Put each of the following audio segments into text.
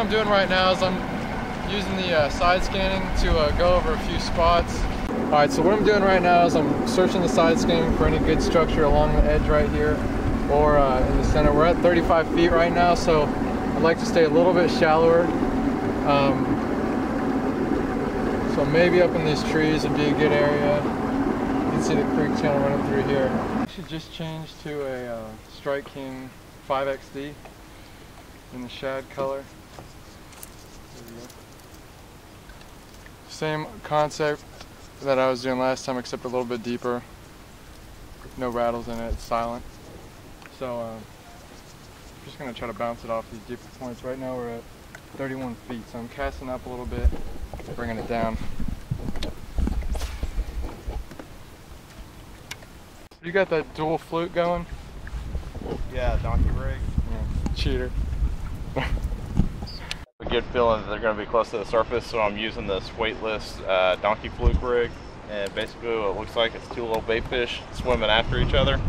I'm doing right now is I'm using the uh, side scanning to uh, go over a few spots. All right, so what I'm doing right now is I'm searching the side scanning for any good structure along the edge right here or uh, in the center. We're at 35 feet right now, so I'd like to stay a little bit shallower. Um, so maybe up in these trees would be a good area. You can see the creek channel running through here. I should just change to a uh, Strike King 5XD in the shad color. Same concept that I was doing last time except a little bit deeper. No rattles in it, it's silent. So I'm just going to try to bounce it off these deeper points. Right now we're at 31 feet, so I'm casting up a little bit, bringing it down. You got that dual fluke going? Yeah, donkey rig. Yeah, cheater. good feeling that they're going to be close to the surface, so I'm using this weightless uh, donkey fluke rig. And basically, what it looks like it's two little bait fish swimming after each other.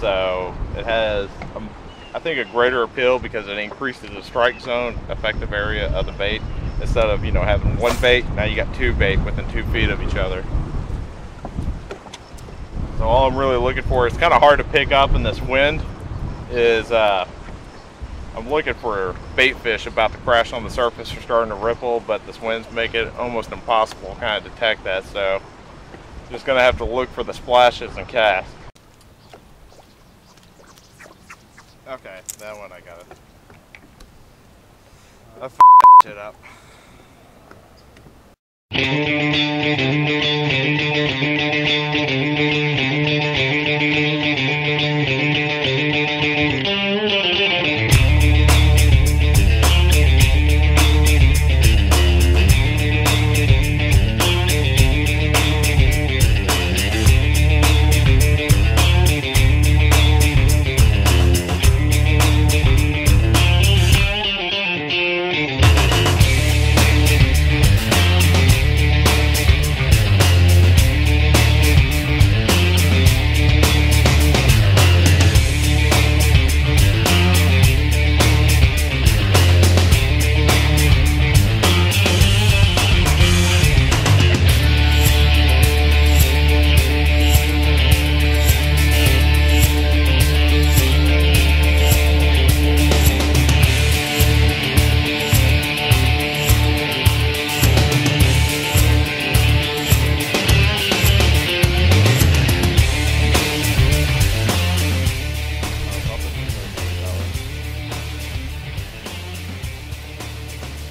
So it has, um, I think, a greater appeal because it increases the strike zone effective area of the bait. Instead of you know having one bait, now you got two bait within two feet of each other. So all I'm really looking for, it's kind of hard to pick up in this wind, is uh, I'm looking for bait fish about to crash on the surface or starting to ripple, but this winds make it almost impossible to kind of detect that. So just gonna have to look for the splashes and cast. Okay, that one I got it. I f it up.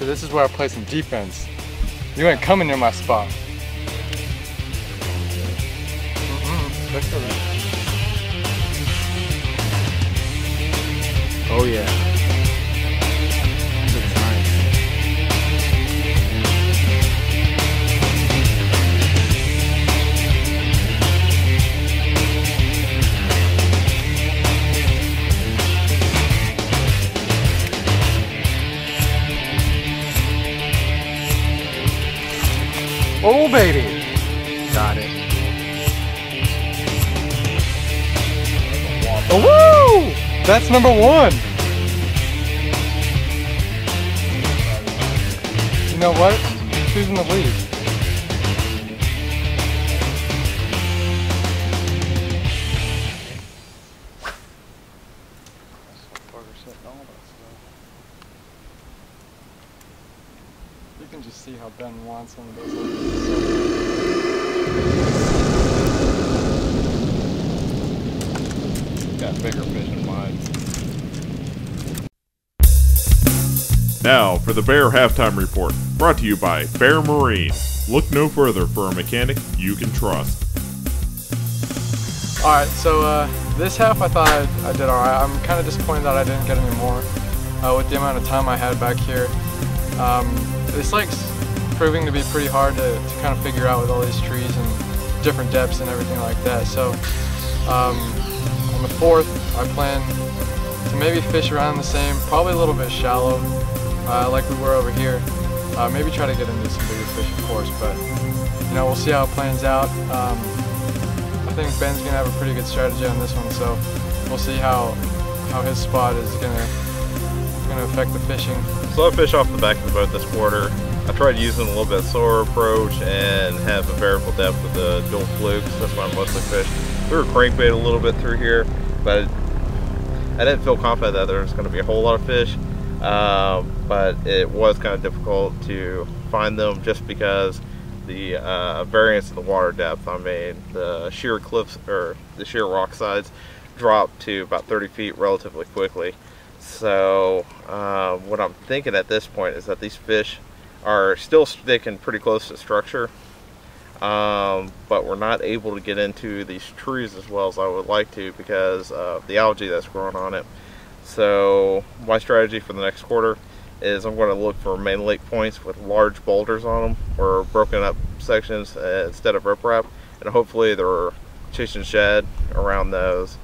So this is where I play some defense. You ain't coming near my spot. Mm-hmm. Oh yeah. Oh baby. Got it. Oh, woo! That's number one. You know what? Who's in the lead? You can just see how Ben wants one of those. Got bigger fish in mind. Now for the Bear halftime report, brought to you by Bear Marine. Look no further for a mechanic you can trust. All right, so uh, this half I thought I, I did all right. I'm kind of disappointed that I didn't get any more uh, with the amount of time I had back here. Um, this lake's proving to be pretty hard to, to kind of figure out with all these trees and different depths and everything like that. So um, on the fourth, I plan to maybe fish around the same, probably a little bit shallow, uh, like we were over here. Uh, maybe try to get into some bigger fish, of course, but you know we'll see how it plans out. Um, I think Ben's gonna have a pretty good strategy on this one, so we'll see how how his spot is gonna going to affect the fishing. So I fish off the back of the boat this quarter. I tried using a little bit slower approach and have a variable depth with the dual flukes. That's why I mostly fish. Threw a crankbait a little bit through here, but I didn't feel confident that there was going to be a whole lot of fish. Um, but it was kind of difficult to find them just because the uh, variance in the water depth. I mean, the sheer cliffs or the sheer rock sides dropped to about 30 feet relatively quickly. So uh, what I'm thinking at this point is that these fish are still sticking pretty close to structure, um, but we're not able to get into these trees as well as I would like to because of the algae that's growing on it. So my strategy for the next quarter is I'm going to look for main lake points with large boulders on them or broken up sections uh, instead of riprap and hopefully they're chasing shad around those